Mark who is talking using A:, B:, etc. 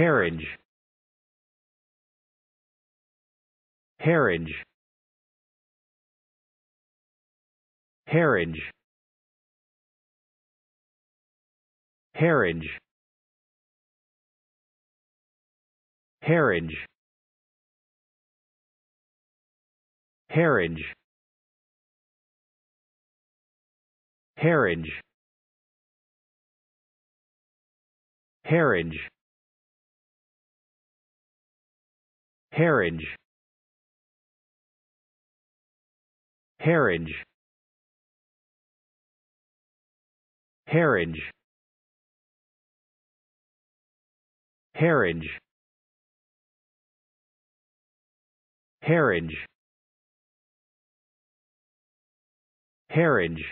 A: Harridge. Harridge. Harridge. Harridge. Harridge. Harridge. Harridge. Harridge Carriage Carriage Carriage Carriage Carriage Carriage